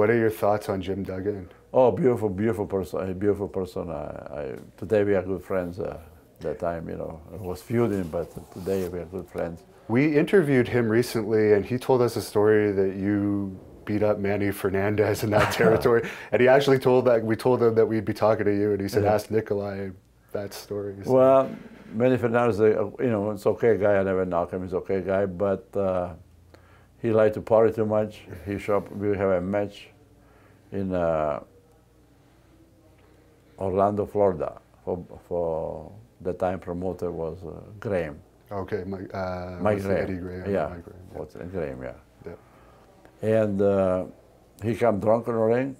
What are your thoughts on Jim Duggan? Oh, beautiful, beautiful person. Beautiful person. I, I, today we are good friends. Uh, that time, you know, I was feuding, but today we are good friends. We interviewed him recently, and he told us a story that you beat up Manny Fernandez in that territory. and he actually told that we told him that we'd be talking to you, and he said, yeah. "Ask Nikolai that story." So. Well, Manny Fernandez, you know, it's okay guy. I never knock him. He's okay guy, but uh, he liked to party too much. He showed We have a match in uh, Orlando, Florida, for for the time promoter was uh, Graham. Okay, Mike, uh, Mike Graham. Eddie Graham. Yeah, Mike Graham. What's Graham? Yeah. yeah. And uh, he came drunk in the ring,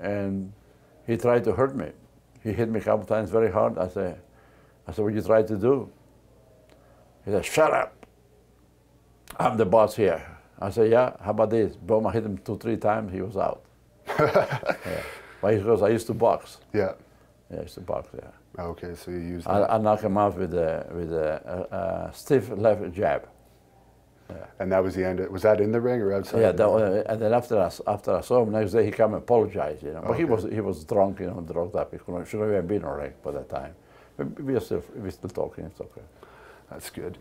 and he tried to hurt me. He hit me a couple times very hard. I said, I said, what you try to do? He said, shut up. I'm the boss here. I said, yeah, how about this? Boom, I hit him two, three times, he was out. yeah. But because I used to box. Yeah. Yeah, I used to box, yeah. Okay, so you use. I, I knock him off with a with a, a, a stiff left jab. Yeah. And that was the end. Of, was that in the ring or outside? Yeah, that, uh, and then after I, after I saw him next day, he came and apologized. You know, but okay. he was he was drunk, you know, drugged up. He shouldn't have been in a ring by that time. But we are still we still talking. It's okay. That's good.